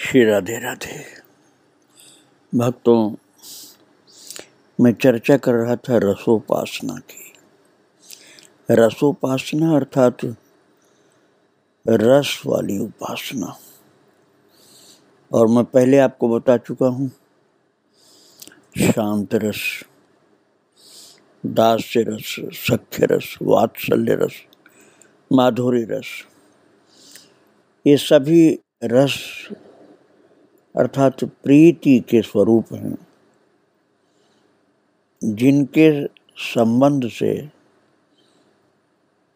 श्री राधे राधे। भक्तों, मैं चर्चा कर रहा था रसोपासना की। रसोपासना अर्थात रस वाली उपासना। और मैं पहले आपको बता चुका हूँ, शांत रस, दास्य रस, सख्य रस, वात्सल्य रस, माधुरी रस, ये सभी रस अर्थात प्रीति के स्वरूप हैं, जिनके संबंध से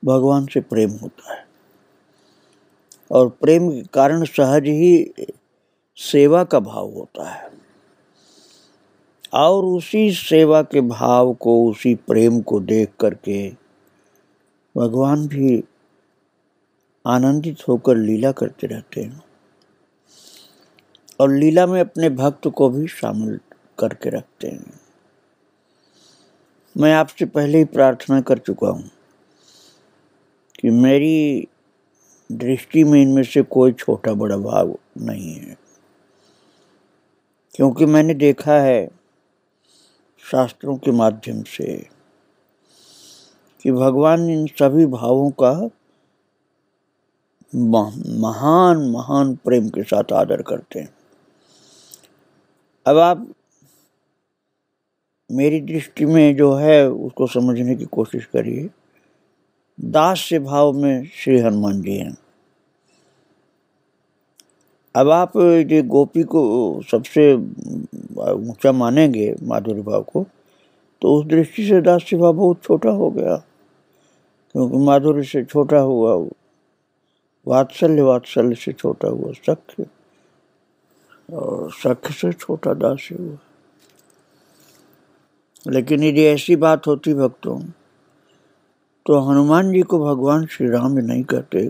भगवान से प्रेम होता है। और प्रेम के कारण सहज ही सेवा का भाव होता है। और उसी सेवा के भाव को, उसी प्रेम को देख करके भगवान भी आनंदित होकर लीला करते रहते हैं। और लीला में अपने भक्त को भी शामिल करके रखते हैं। मैं आपसे पहले ही प्रार्थना कर चुका हूँ कि मेरी दृष्टि में इनमें से कोई छोटा बड़ा भाव नहीं है। क्योंकि मैंने देखा है शास्त्रों के माध्यम से कि भगवान इन सभी भावों का महान महान प्रेम के साथ आदर करते हैं। अब आप मेरी दृष्टि में जो है उसको समझने की कोशिश करिए। दास से भाव में श्री हनुमान जी हैं। अब आप ये गोपी को सबसे ऊँचा मानेंगे, माधुरी भाव को तो उस दृष्टि से दास्य भाव बहुत छोटा हो गया। क्योंकि माधुरी से छोटा हुआ वात्सल्य वात्सल्य से छोटा हुआ सख्य। और सख्य से छोटा दासी हुआ। लेकिन यदि ऐसी बात होती भक्तों तो हनुमान जी को भगवान श्री राम नहीं कहते,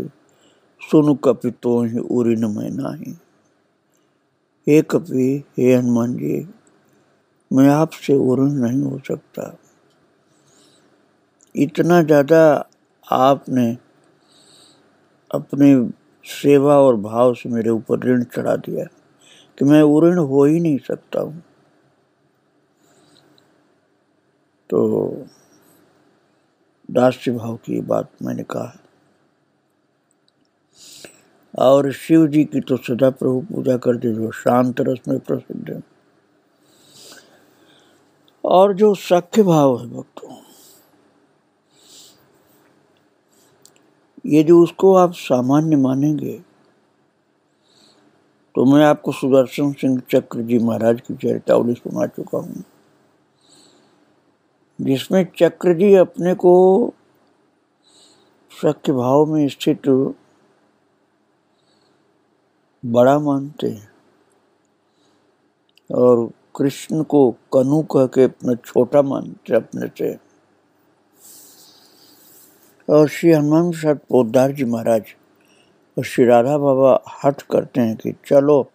सुन कपि तो ही उरी न मैं नाही। हे कपि, हे हनुमान जी, मैं आपसे उर्ण नहीं हो सकता। इतना ज़्यादा आपने अपने सेवा और भाव से मेरे ऊपर ऋण चढ़ा दिया। कि मैं उऋण हो ही नहीं सकता हूँ। तो दास्य भाव की बात मैंने कहा और शिव जी की तो सदा प्रभु पूजा करते जो शांत रस में प्रसिद्ध है। और जो सख्य भाव है भक्तों ये जो उसको आप सामान्य मानेंगे तो मैं आपको सुदर्शन सिंह चक्र जी महाराज की चरितावली सुना चुका हूँ। जिसमें चक्र जी अपने को सख्य भाव में स्थित बड़ा मानते हैं और कृष्ण को कनु कह के अपना छोटा मानते, अपने से। और श्री हनुमान प्रसाद पोदार जी महाराज तो श्री राधा बाबा हट करते हैं कि चलो,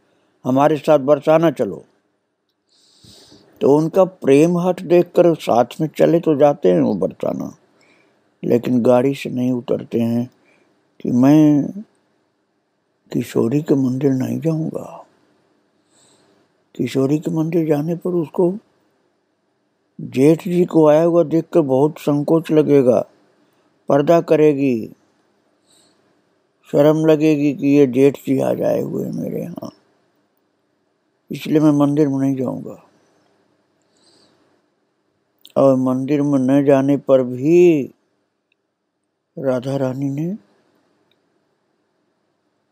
हमारे साथ बरसाना चलो। तो उनका प्रेम हट देखकर साथ में चले तो जाते हैं वो बरसाना। लेकिन गाड़ी से नहीं उतरते हैं कि मैं किशोरी के मंदिर नहीं जाऊँगा। किशोरी के मंदिर जाने पर उसको जेठ जी को आया हुआ देखकर बहुत संकोच लगेगा। पर्दा करेगी शर्म लगेगी कि ये जेठ जी आ जाए हुए मेरे यहाँ। इसलिए मैं मंदिर में नहीं जाऊँगा। और मंदिर में न जाने पर भी राधा रानी ने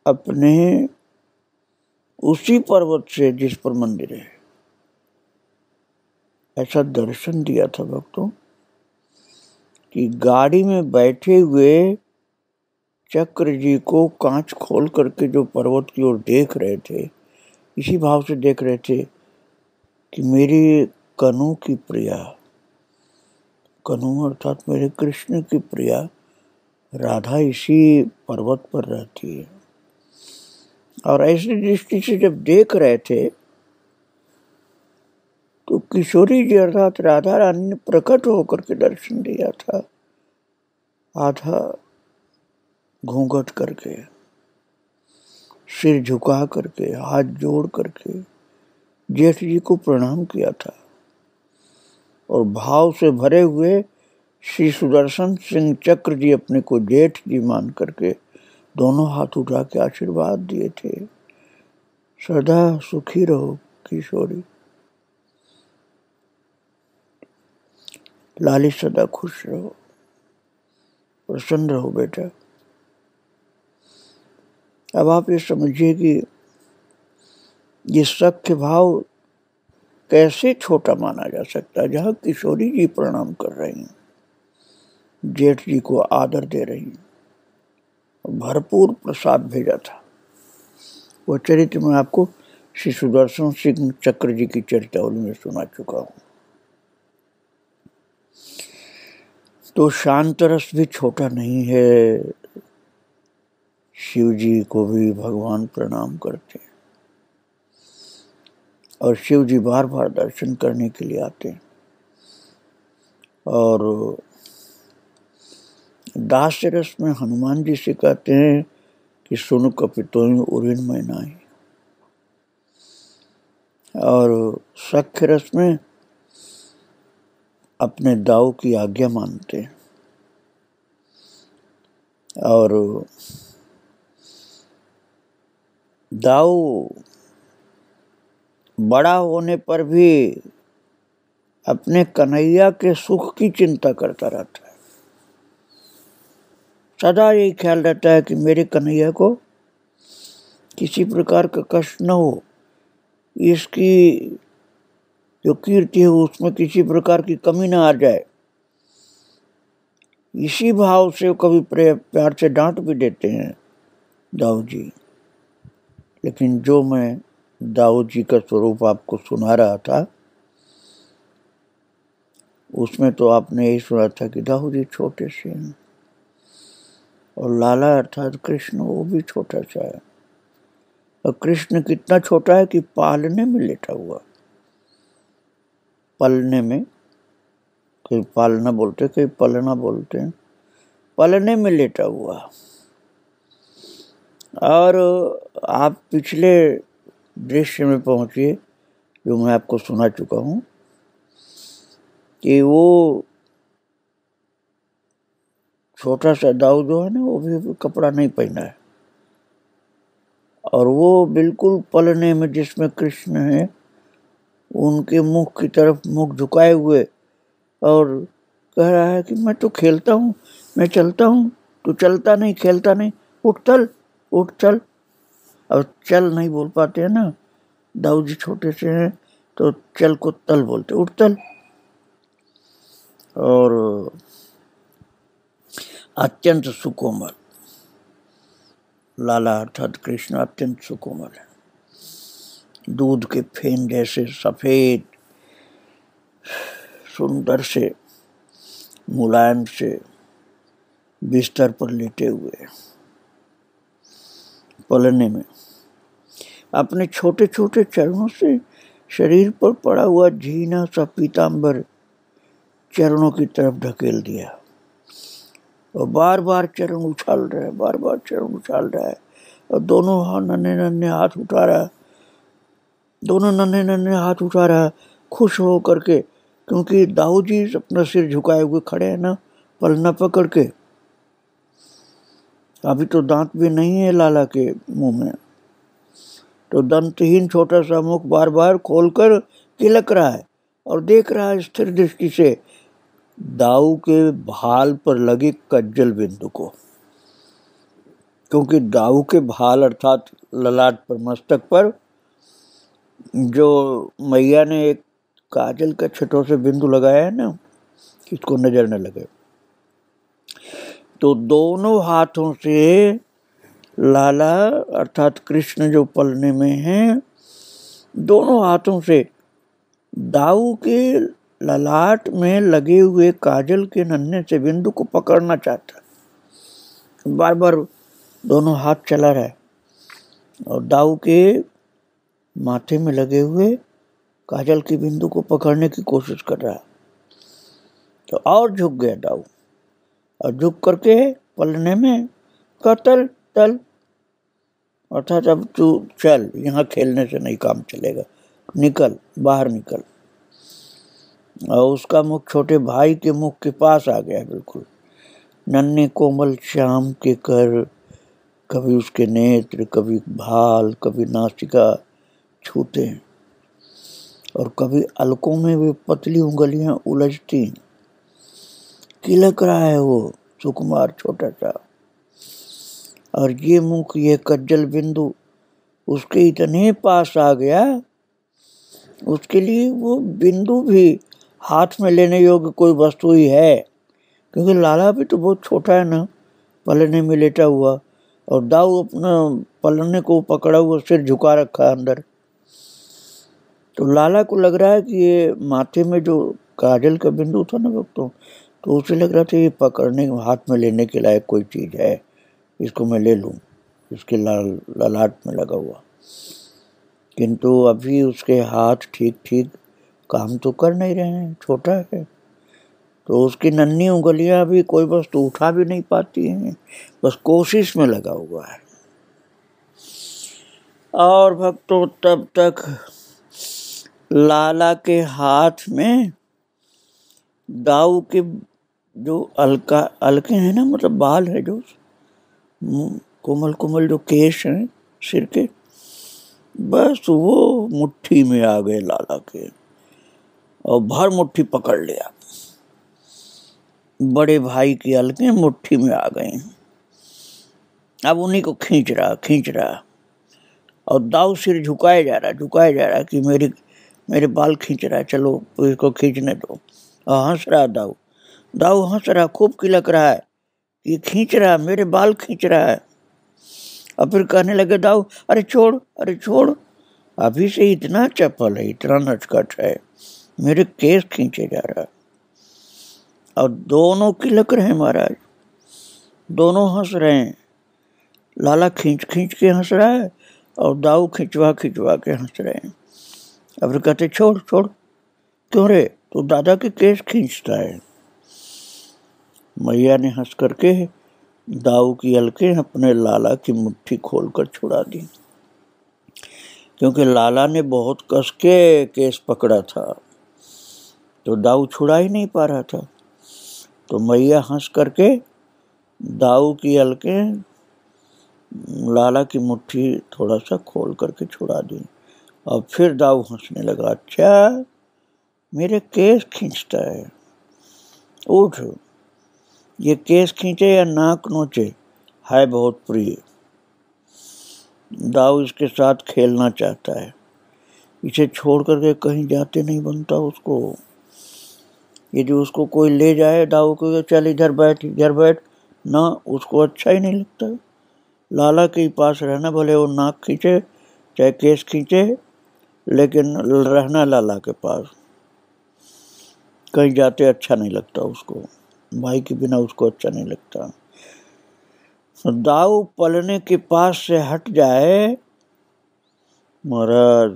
अपने उसी पर्वत से जिस पर मंदिर है, ऐसा दर्शन दिया था भक्तों कि गाड़ी में बैठे हुए चक्र जी को कांच खोल करके जो पर्वत की ओर देख रहे थे, इसी भाव से देख रहे थे कि मेरी कनु की प्रिया, कनु अर्थात मेरे कृष्ण की प्रिया राधा इसी पर्वत पर रहती है। और ऐसी दृष्टि से जब देख रहे थे तो किशोरी जी अर्थात राधा रानी ने प्रकट होकर के दर्शन दिया था। आधा घूंघट करके, सिर झुका करके, हाथ जोड़ करके जेठ जी को प्रणाम किया था और भाव से भरे हुए श्री सुदर्शन सिंह चक्र जी अपने को जेठ जी मान करके दोनों हाथ उठा के आशीर्वाद दिए थे। सदा सुखी रहो किशोरी। लाली सदा खुश रहो। प्रसन्न रहो बेटा। अब आप ये समझिए कि ये सख्य भाव कैसे छोटा माना जा सकता है, जहाँ किशोरी जी प्रणाम कर रही हैं, जेठ जी को आदर दे रही हैं। भरपूर प्रसाद भेजा था। वह चरित्र मैं आपको श्री सुदर्शन सिंह चक्र जी की चरितावली में सुना चुका हूँ। तो शांत रस भी छोटा नहीं है शिव जी को भी भगवान प्रणाम करते हैं। और शिव जी बार बार दर्शन करने के लिए आते हैं। और दास रस में हनुमान जी से कहते हैं कि, सुन कपितो, उरिन में नाई और सख्य रस में अपने दाव की आज्ञा मानते हैं। और दाऊ बड़ा होने पर भी अपने कन्हैया के सुख की चिंता करता रहता है। सदा यही ख्याल रहता है कि मेरे कन्हैया को किसी प्रकार का कष्ट न हो। इसकी जो कीर्ति है, उसमें किसी प्रकार की कमी ना आ जाए। इसी भाव से कभी प्यार से डांट भी देते हैं दाऊ जी लेकिन जो मैं दाऊद जी का स्वरूप आपको सुना रहा था, उसमें तो आपने यही सुना था कि दाऊद जी छोटे से हैं। और लाला अर्थात कृष्ण, वो भी छोटा सा है। और कृष्ण कितना छोटा है कि पालने में लेटा हुआ। पलने में कहीं पालना बोलते कहीं पलना बोलते हैं, पलने में लेटा हुआ। और आप पिछले दृश्य में पहुंचिए, जो मैं आपको सुना चुका हूँ, कि वो छोटा सा दाऊ जो है ना, वो भी कपड़ा नहीं पहना है। और वो बिल्कुल पलने में जिसमें कृष्ण है, उनके मुख की तरफ़ मुख झुकाए हुए और कह रहा है कि मैं तो खेलता हूँ, मैं चलता हूँ तो चलता नहीं, खेलता नहीं, उठ उठ चल। अब चल नहीं बोल पाते हैं ना। दाऊ जी छोटे से हैं तो चल को तल बोलते उठ तल और, अत्यंत सुकोमल। लाला अर्थात कृष्ण अत्यंत सुकोमल है। दूध के फेन जैसे सफ़ेद, सुंदर से, मुलायम से बिस्तर पर लेटे हुए पलने में। अपने छोटे छोटे चरणों से शरीर पर पड़ा हुआ झीना सा पीताम्बर चरणों की तरफ़ ढकेल दिया। और बार बार चरण उछाल रहा है बार बार चरण उछाल रहा है। और दोनों हाथ नन्हे नन्हे हाथ उठा रहा है। दोनों नन्हे नन्हे हाथ उठा रहा है, खुश हो करके क्योंकि दाऊ जी अपना सिर झुकाए हुए खड़े हैं ना पलना पकड़ के। अभी तो दांत भी नहीं है लाला के मुँह में। तो दंतहीन छोटा सा मुख बार बार खोलकर तिलक रहा है और देख रहा है स्थिर दृष्टि से दाऊ के भाल पर लगे कज्जल बिंदु को। क्योंकि दाऊ के भाल अर्थात ललाट पर मस्तक पर जो मैया ने एक काजल का छठों से बिंदु लगाया है ना किसको नज़र न लगे। तो दोनों हाथों से लाला अर्थात कृष्ण जो पलने में हैं, दोनों हाथों से दाऊ के ललाट में लगे हुए काजल के नन्हे से बिंदु को पकड़ना चाहता। बार बार दोनों हाथ चला रहा है और दाऊ के माथे में लगे हुए काजल के बिंदु को पकड़ने की कोशिश कर रहा है। तो और झुक गया दाऊ। और झुक करके पलने में कतल, तल। अर्थात अब तू चल, यहाँ खेलने से नहीं काम चलेगा। निकल, बाहर निकल। और उसका मुख, छोटे भाई के मुख के पास आ गया बिल्कुल। नन्हे कोमल श्याम के कर, कभी उसके नेत्र, कभी भाल, कभी नासिका छूते हैं। और कभी अलकों में भी पतली उंगलियाँ उलझती किलक रहा है वो सुकुमार छोटा सा। और ये मुख, ये कज्जल बिंदु, उसके इतने पास आ गया। उसके लिए वो बिंदु भी हाथ में लेने योग्य कोई वस्तु ही है। क्योंकि लाला भी तो बहुत छोटा है ना, पलने में लेटा हुआ। और दाऊ अपना पलने को पकड़ा हुआ, सिर झुका रखा अंदर। तो लाला को लग रहा है कि ये माथे में जो काजल का बिंदु था ना वक्तों तो उसे लग रहा था ये पकड़ने, हाथ में लेने के लायक कोई चीज़ है। इसको मैं ले लूँ। इसके लाल ललाट में लगा हुआ। किंतु अभी उसके हाथ ठीक ठीक काम तो कर नहीं रहे हैं, छोटा है। तो उसकी नन्ही उंगलियाँ भी कोई वस्तु उठा भी नहीं पाती हैं। बस कोशिश में लगा हुआ है। और भक्तों, तब तक लाला के हाथ में दाऊ के जो अलका, अलके हैं ना मतलब बाल है जो कोमल कोमल जो केश हैं, सिर के, बस वो मुट्ठी में आ गए लाला के, और भर मुट्ठी पकड़ लिया। बड़े भाई की अलके मुट्ठी में आ गए अब उन्हीं को खींच रहा खींच रहा, और दाऊ सिर झुकाया जा रहा झुकाया जा रहा कि मेरी, मेरे बाल खींच रहा है चलो इसको खींचने दो। हंस रहा दाऊ। दाऊ हंस रहा, खूब किलक रहा है। ये खींच रहा है, मेरे बाल खींच रहा है। और फिर कहने लगे, दाऊ, अरे छोड़ अरे छोड़। अभी से इतना चप्पल है, इतना नचकट है। मेरे केस खींचे जा रहा है। और दोनों किलक रहे हैं महाराज। दोनों हंस रहे हैं। लाला खींच खींच के हंस रहा है और दाऊ खिंचवा खिंचवा के हंस रहे हैं। अब कहते, छोड़ छोड़, क्यों रे? तो दादा के केस खींचता है। मैया ने हंस करके दाऊ की अलके अपने लाला की मुट्ठी खोलकर छुड़ा दी। क्योंकि लाला ने बहुत कस के केस पकड़ा था तो दाऊ छुड़ा ही नहीं पा रहा था। तो मैया हंस करके दाऊ की अलके लाला की मुट्ठी थोड़ा सा खोल करके छुड़ा दी। और फिर दाऊ हंसने लगा अच्छा मेरे केस खींचता है। उठ। ये केस खींचे या नाक नोचे? है बहुत प्रिय। दाऊ इसके साथ खेलना चाहता है। इसे छोड़ करके कहीं जाते नहीं बनता उसको। यदि उसको कोई ले जाए दाऊ को चल इधर बैठ इधर बैठ। ना, उसको अच्छा ही नहीं लगता। लाला के पास रहना भले वो नाक खींचे, चाहे केस खींचे, लेकिन रहना लाला के पास। कहीं जाते अच्छा नहीं लगता उसको। भाई के बिना उसको अच्छा नहीं लगता। दाऊ पलने के पास से हट जाए, महाराज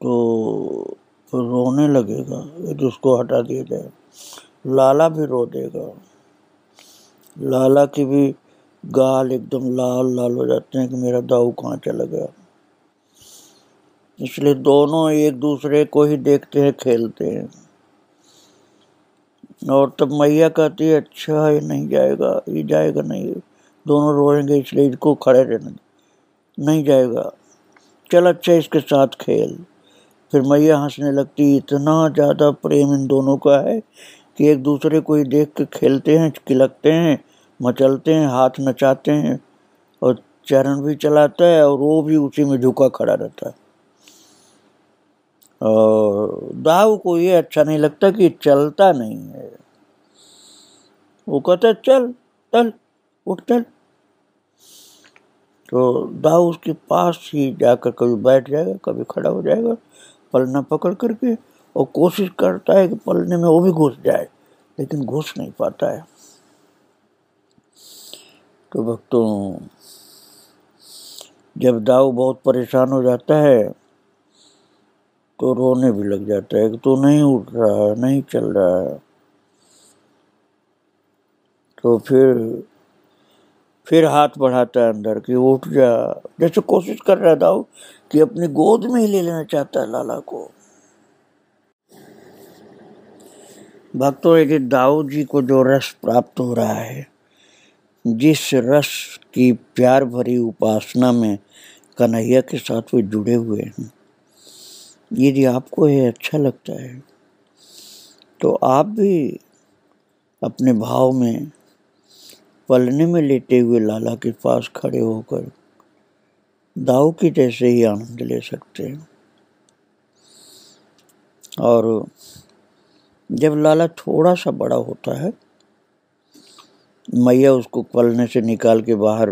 तो रोने लगेगा यदि उसको हटा दिया जाए। लाला भी रो देगा। लाला की भी गाल एकदम लाल लाल हो जाते हैं कि मेरा दाऊ कहाँ चला गया। इसलिए दोनों एक दूसरे को ही देखते हैं, खेलते हैं। और तब मैया कहती है अच्छा ये नहीं जाएगा, ये जाएगा नहीं। दोनों रोएँगे, इसलिए इसको खड़े रहने नहीं जाएगा। चल अच्छा इसके साथ खेल। फिर मैया हंसने लगती, इतना ज़्यादा प्रेम इन दोनों का है कि एक दूसरे को ही देख के खेलते हैं, खिलकते हैं, मचलते हैं, हाथ नचाते हैं और चरण भी चलाता है और वो भी उसी में झुका खड़ा रहता है। और दाऊ को ये अच्छा नहीं लगता कि चलता नहीं है। वो कहता, चल चल, उठ, चल। तो दाऊ उसके पास ही जाकर कभी बैठ जाएगा, कभी खड़ा हो जाएगा, पलना पकड़ करके और कोशिश करता है कि पलने में वो भी घुस जाए, लेकिन घुस नहीं पाता है। तो भक्तों, जब दाऊ बहुत परेशान हो जाता है तो रोने भी लग जाता है तो नहीं उठ रहा है, नहीं चल रहा है। तो फिर फिर हाथ बढ़ाता है अंदर कि उठ जा। जैसे कोशिश कर रहा था कि अपनी गोद में ही ले लेना चाहता है लाला को। भक्तों यदि दाऊ जी को जो रस प्राप्त हो रहा है, जिस रस की प्यार भरी उपासना में कन्हैया के साथ वे जुड़े हुए हैं। यदि आपको ये अच्छा लगता है तो आप भी अपने भाव में पलने में लेटे हुए लाला के पास खड़े होकर दाऊ की जैसे ही आनंद ले सकते हैं। और जब लाला थोड़ा सा बड़ा होता है, मैया उसको पलने से निकाल के बाहर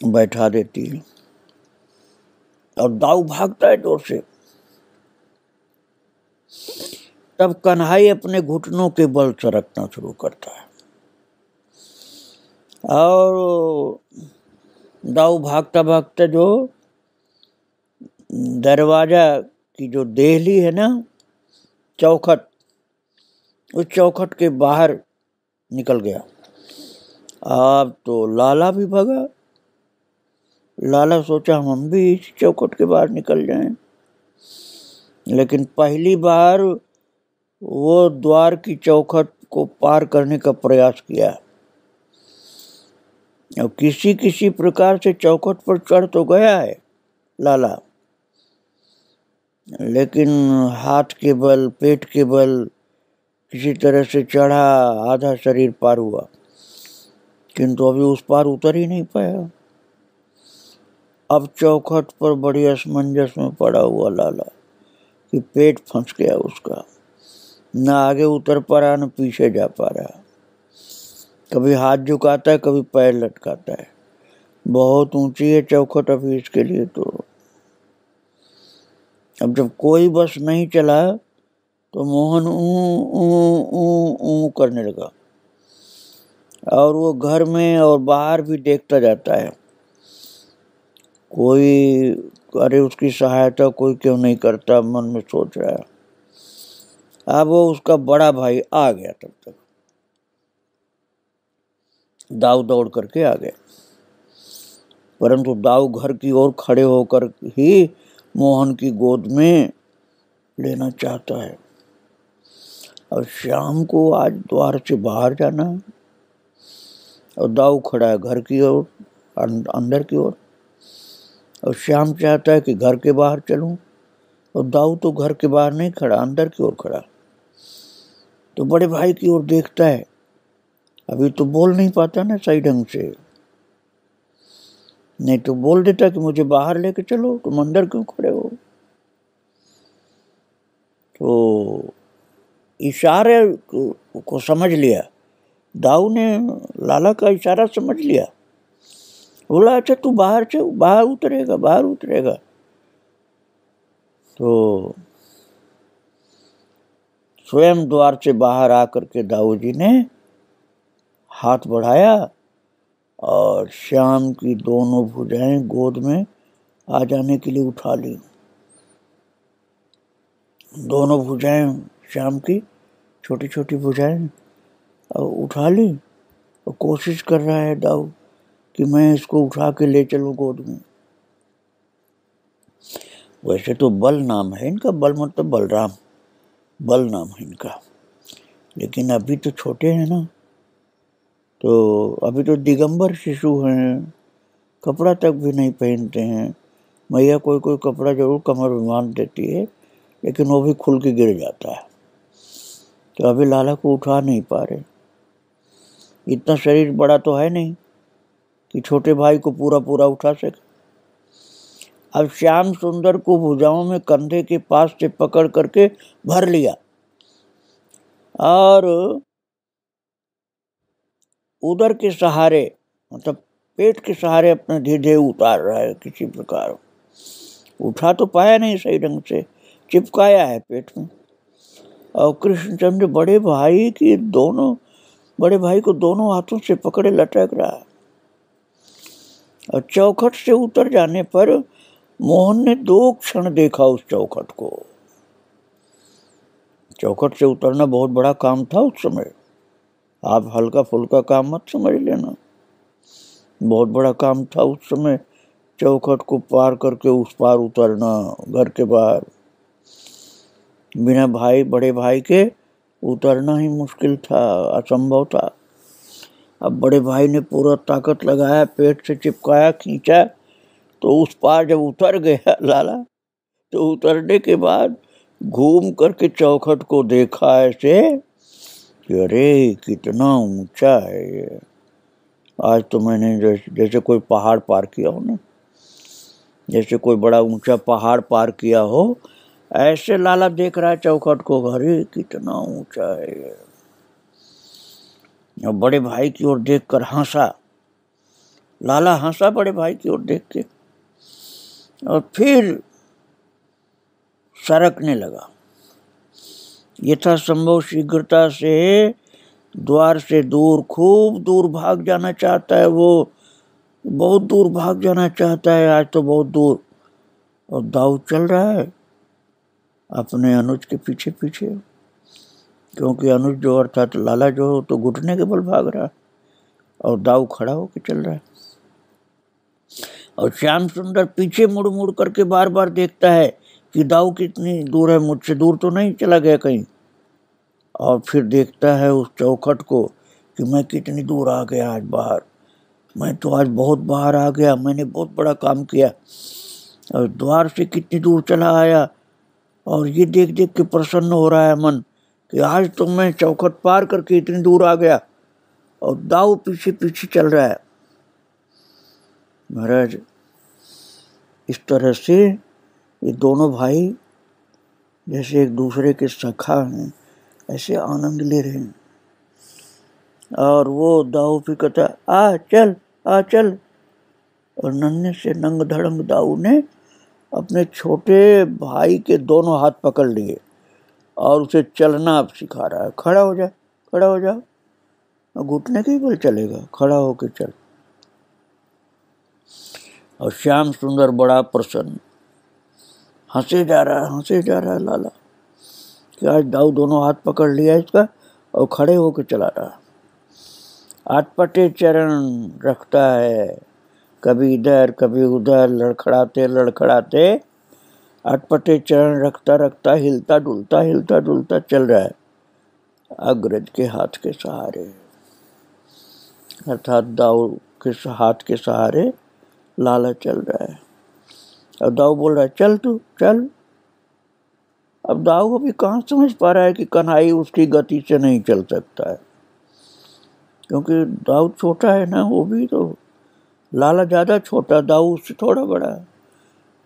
बैठा देती है। और दाऊ भागता है ज़ोर से। तब कन्हाई अपने घुटनों के बल सरकना शुरू करता है। और दाऊ भागता भागता जो दरवाज़ा की जो देहली है ना, चौखट, उस चौखट के बाहर निकल गया। अब तो लाला भी भगा लाला सोचा, हम भी इस चौखट के बाहर निकल जाएँ। लेकिन पहली बार वो द्वार की चौखट को पार करने का प्रयास किया। और किसी किसी प्रकार से चौखट पर चढ़ तो गया है, लाला। लेकिन हाथ के बल, पेट के बल किसी तरह से चढ़ा, आधा शरीर पार हुआ। किंतु अभी उस पार उतर ही नहीं पाया। अब चौखट पर बड़ी असमंजस में पड़ा हुआ लाला कि पेट फंस गया उसका। न आगे उतर पा रहा न पीछे जा पा रहा कभी हाथ झुकाता है, कभी पैर लटकाता है। बहुत ऊँची है चौखट अभी इसके लिए तो। अब जब कोई बस नहीं चला तो मोहन ऊ ऊ ऊ करने लगा। और वो घर में और बाहर भी देखता जाता है। कोई अरे उसकी सहायता कोई क्यों नहीं करता मन में सोच रहा है। अब वो उसका बड़ा भाई आ गया तब तक। दाऊ दौड़ करके आ गया। परंतु दाऊ घर की ओर खड़े होकर ही मोहन की गोद में लेना चाहता है। और शाम को आज द्वार से बाहर जाना है। और दाऊ खड़ा है घर की ओर अं-, अंदर की ओर। और श्याम चाहता है कि घर के बाहर चलूँ, और दाऊ तो घर के बाहर नहीं खड़ा, अंदर की ओर खड़ा। तो बड़े भाई की ओर देखता है। अभी तो बोल नहीं पाता ना सही ढंग से। नहीं तो बोल देता कि मुझे बाहर लेके चलो, तुम अंदर क्यों खड़े हो? तो इशारे को समझ लिया। दाऊ ने लाला का इशारा समझ लिया। बोला अच्छा तू बाहर से बाहर उतरेगा बाहर उतरेगा। तो स्वयं द्वार से बाहर आकर के दाऊ जी ने हाथ बढ़ाया और श्याम की दोनों भुजाएँ गोद में आ जाने के लिए उठा ली। दोनों भुजाएँ, श्याम की छोटी छोटी भुजाएँ उठा ली और कोशिश कर रहा है दाऊ कि मैं इसको उठा के ले चलूँ गोद में। वैसे तो बल नाम है इनका, बल मतलब बलराम, बल नाम है इनका। लेकिन अभी तो छोटे हैं ना तो अभी तो दिगंबर शिशु हैं, कपड़ा तक भी नहीं पहनते हैं। मैया कोई कोई कपड़ा ज़रूर कमर में बाँध देती है, लेकिन वो भी खुल के गिर जाता है। तो अभी लाला को उठा नहीं पा रहे। इतना शरीर बड़ा तो है नहीं कि छोटे भाई को पूरा पूरा उठा सके। अब श्याम सुंदर को भुजाओं में कंधे के पास से पकड़ करके भर लिया। और उधर के सहारे मतलब पेट के सहारे अपने धीरे उतार रहा है किसी प्रकार। उठा तो पाया नहीं सही ढंग से, चिपकाया है पेट में। और कृष्णचंद्र बड़े भाई की दोनों, बड़े भाई को दोनों हाथों से पकड़े लटक रहा है। और चौखट से उतर जाने पर मोहन ने दो क्षण देखा उस चौखट को। चौखट से उतरना बहुत बड़ा काम था उस समय। आप हल्का फुल्का काम मत समझ लेना। बहुत बड़ा काम था उस समय चौखट को पार करके उस पार उतरना घर के बाहर। बिना भाई, बड़े भाई के उतरना ही मुश्किल था, असंभव था। अब बड़े भाई ने पूरा ताकत लगाया, पेट से चिपकाया, खींचा तो उस पार जब उतर गया लाला तो उतरने के बाद घूम करके चौखट को देखा ऐसे, कि अरे कितना ऊँचा है ये। आज तो मैंने जैसे जैसे कोई पहाड़ पार किया हो ना, जैसे कोई बड़ा ऊँचा पहाड़ पार किया हो, ऐसे लाला देख रहा है चौखट को, अरे कितना ऊँचा है ये। और बड़े भाई की ओर देखकर हंसा। लाला हंसा बड़े भाई की ओर देख के और फिर सरकने लगा। यथा संभव शीघ्रता से द्वार से दूर, खूब दूर भाग जाना चाहता है वो। बहुत दूर भाग जाना चाहता है, आज तो बहुत दूर। और दाऊ चल रहा है, अपने अनुज के पीछे पीछे क्योंकि अनुज जो अर्थात लाला जो तो घुटने के बल भाग रहा और दाऊ खड़ा होकर चल रहा है। और श्याम सुंदर पीछे मुड़ मुड़ करके बार बार देखता है कि दाऊ कितनी दूर है, मुझसे दूर तो नहीं चला गया कहीं। और फिर देखता है उस चौखट को कि मैं कितनी दूर आ गया आज बाहर। मैं तो आज बहुत बाहर आ गया, मैंने बहुत बड़ा काम किया। और द्वार से कितनी दूर चला आया। और ये देख देख के प्रसन्न हो रहा है मन। कि आज तो मैं चौखट पार करके इतनी दूर आ गया और दाऊ पीछे पीछे चल रहा है। महाराज, इस तरह से ये दोनों भाई जैसे एक दूसरे के सखा हैं, ऐसे आनंद ले रहे हैं। और वो दाऊ भी कहता, आ चल आ चल। और नन्हे से नंग धड़ंग दाऊ ने अपने छोटे भाई के दोनों हाथ पकड़ लिए। और उसे चलना अब सिखा रहा है। खड़ा हो जा, खड़ा हो जाओ घुटने के बल चलेगा। खड़ा होकर चल। और श्याम सुंदर बड़ा प्रसन्न। हंसे जा रहा है हंसे जा रहा है लाला। कि आज दाऊ दोनों हाथ पकड़ लिया इसका और खड़े होकर चला रहा आटपटे चरण रखता है। कभी इधर, कभी उधर, लड़खड़ाते लड़खड़ाते। अटपटे चरण रखता रखता, हिलता डुलता हिलता डुलता चल रहा है। अग्रज के हाथ के सहारे, अर्थात दाऊ के हाथ के सहारे लाला चल रहा है। अब दाऊ बोल रहा है, चल तू, चल। अब दाऊ अभी कहाँ समझ पा रहा है कि कन्हई उसकी गति से नहीं चल सकता है। क्योंकि दाऊ छोटा है ना, वो भी तो लाला ज़्यादा छोटा, दाऊ उससे थोड़ा बड़ा है।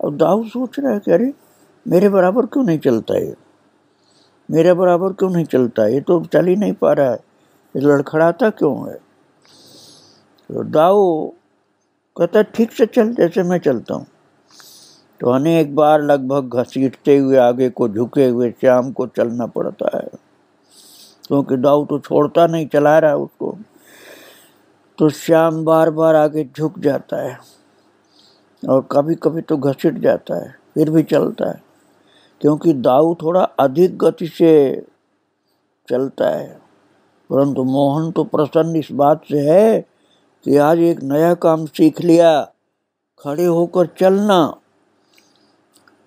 और दाऊ सोच रहा है कि अरे, मेरे बराबर क्यों नहीं चलता ये? मेरे बराबर क्यों नहीं चलता? ये तो चल ही नहीं पा रहा है। ये लड़खड़ाता क्यों है? तो दाऊ कहता, ठीक से चल, जैसे मैं चलता हूँ। तो अनेक बार लगभग घसीटते हुए, आगे को झुके हुए, श्याम को चलना पड़ता है। क्योंकि दाऊ तो छोड़ता नहीं, चला रहा उसको। तो श्याम बार बार आगे झुक जाता है। और कभी कभी तो घसीट जाता है, फिर भी चलता है, क्योंकि दाऊ थोड़ा अधिक गति से चलता है। परंतु मोहन तो प्रसन्न इस बात से है कि आज एक नया काम सीख लिया, खड़े होकर चलना,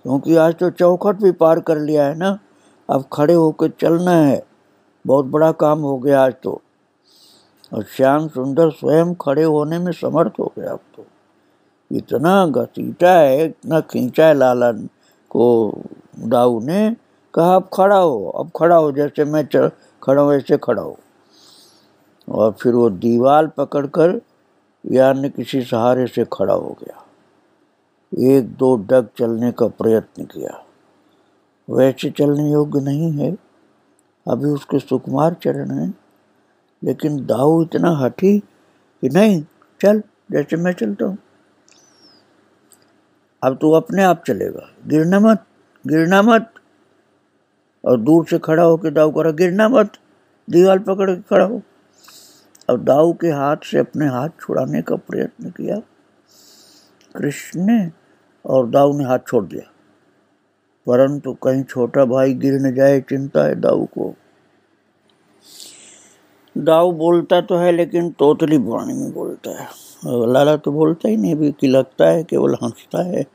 क्योंकि आज तो चौखट भी पार कर लिया है ना, अब खड़े होकर चलना है, बहुत बड़ा काम हो गया आज तो। और श्याम सुंदर स्वयं खड़े होने में समर्थ हो गया अब तो। इतना घसीटा है, इतना खींचा है लालन को दाऊ ने, कहा, अब खड़ा हो, अब खड़ा हो, जैसे मैं चल खड़ा हूँ, ऐसे खड़ा हो। और फिर वो दीवार पकड़कर यार किसी सहारे से खड़ा हो गया। एक दो डग चलने का प्रयत्न किया। वैसे चलने योग्य नहीं है। अभी उसके सुकुमार चरण हैं। लेकिन दाऊ इतना हठी कि नहीं, चल, जैसे मैं चलता हूँ। अब तू अपने आप चलेगा। गिरना मत गिरना मत। और दूर से खड़ा होकर दाऊ करा, गिरना मत। दीवार पकड़ के खड़ा हो। अब दाऊ के हाथ से अपने हाथ छुड़ाने का प्रयत्न किया। कृष्ण ने और दाऊ ने हाथ छोड़ दिया। परंतु कहीं छोटा भाई गिर न जाए, चिंता है दाऊ को। दाऊ बोलता तो है, लेकिन तोतली वाणी में बोलता है। लाला तो बोलता ही नहीं भी कि लगता है, केवल हंसता है।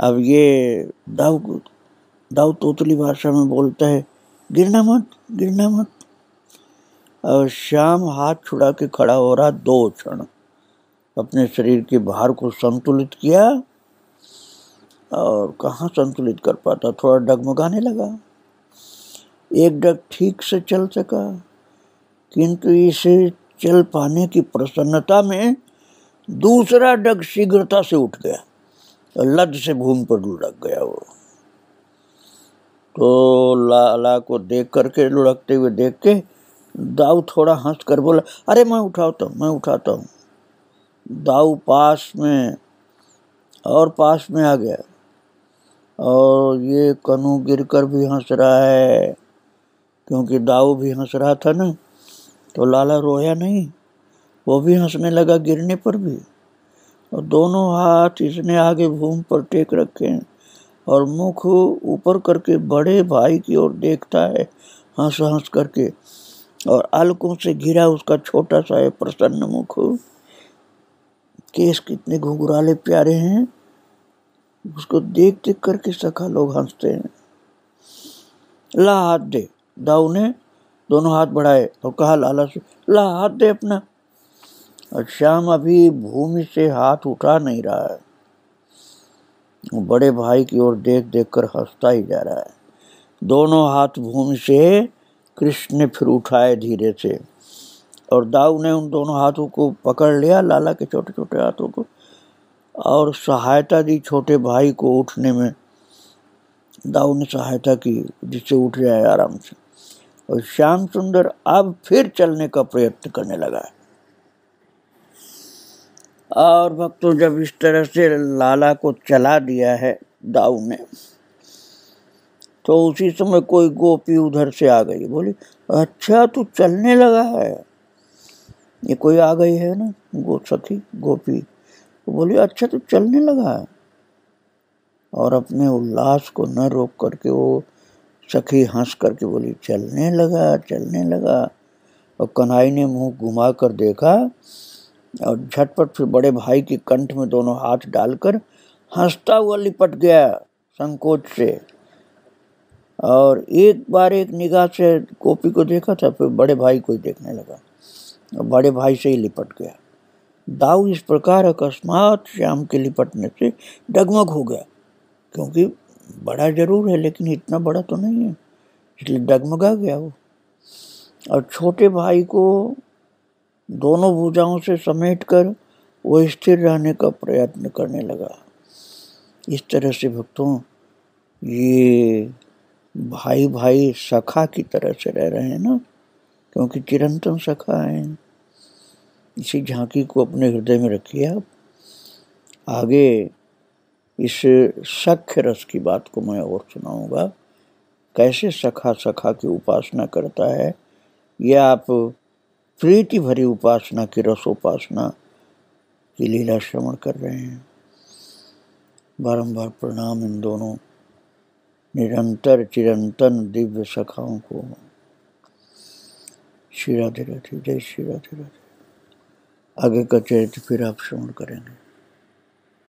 अब ये दाऊ दाऊ तोतली भाषा में बोलता है, गिरना मत गिरना मत। और श्याम हाथ छुड़ा के खड़ा हो रहा दो क्षण। अपने शरीर के भार को संतुलित किया और कहाँ संतुलित कर पाता? थोड़ा डगमगाने लगा। एक डग ठीक से चल सका, किंतु इसे चल पाने की प्रसन्नता में दूसरा डग शीघ्रता से उठ गया। लद से भूमि पर लुढ़क गया वो। तो लाला को देख करके, लुढ़कते हुए देख के, दाऊ थोड़ा हंस कर बोला, अरे, मैं उठाता हूँ, मैं उठाता हूँ। दाऊ पास में, और पास में आ गया। और ये कनू गिर कर भी हंस रहा है, क्योंकि दाऊ भी हंस रहा था ना तो लाला रोया नहीं, वो भी हंसने लगा गिरने पर भी। और दोनों हाथ इसने आगे भूमि पर टेक रखे हैं और मुख ऊपर करके बड़े भाई की ओर देखता है, हंस हंस करके और अलकों से घिरा उसका छोटा सा है प्रसन्न मुख। केस कितने घुघराले प्यारे हैं। उसको देख देख करके सखा लोग हँसते हैं। ला हाथ दे, दाऊ ने दोनों हाथ बढ़ाए और कहा लाला से, ला हाथ दे अपना। और श्याम अभी भूमि से हाथ उठा नहीं रहा है। बड़े भाई की ओर देख देख कर हंसता ही जा रहा है। दोनों हाथ भूमि से कृष्ण ने फिर उठाए धीरे से और दाऊ ने उन दोनों हाथों को पकड़ लिया, लाला के छोटे छोटे हाथों को और सहायता दी छोटे भाई को उठने में। दाऊ ने सहायता की जिससे उठ जाए आराम से। और श्याम सुंदर अब फिर चलने का प्रयत्न करने लगा है। और भक्तों, जब इस तरह से लाला को चला दिया है दाऊ ने तो उसी समय कोई गोपी उधर से आ गई। बोली अच्छा तू चलने लगा है? ये कोई आ गई है ना, गो सखी, गोपी? तो बोली अच्छा तू चलने लगा है। और अपने उल्लास को न रोक करके वो सखी हंस करके बोली, चलने लगा चलने लगा। और कन्हई ने मुँह घुमा कर देखा और झटपट फिर बड़े भाई के कंठ में दोनों हाथ डालकर हंसता हुआ लिपट गया संकोच से। और एक बार एक निगाह से गोपी को देखा था, फिर बड़े भाई को ही देखने लगा। और बड़े भाई से ही लिपट गया। दाऊ इस प्रकार अकस्मात श्याम के लिपटने से डगमग हो गया, क्योंकि बड़ा ज़रूर है, लेकिन इतना बड़ा तो नहीं है, इसलिए डगमगा गया वो। और छोटे भाई को दोनों भुजाओं से समेट कर वो स्थिर रहने का प्रयत्न करने लगा। इस तरह से भक्तों, ये भाई भाई सखा की तरह से रह रहे हैं ना, क्योंकि चिरंतन सखा है। इसी झांकी को अपने हृदय में रखिए आप। आगे इस सख्य रस की बात को मैं और सुनाऊँगा। कैसे सखा सखा की उपासना करता है यह आप प्रीति भरी उपासना की रसोपासना की लीला श्रवण कर रहे हैं। बारंबार प्रणाम इन दोनों निरंतर चिरंतन दिव्य सखाओं को। श्री राधे राधे, जय श्री राधे राधे। आगे का चरित्र फिर आप श्रवण करेंगे।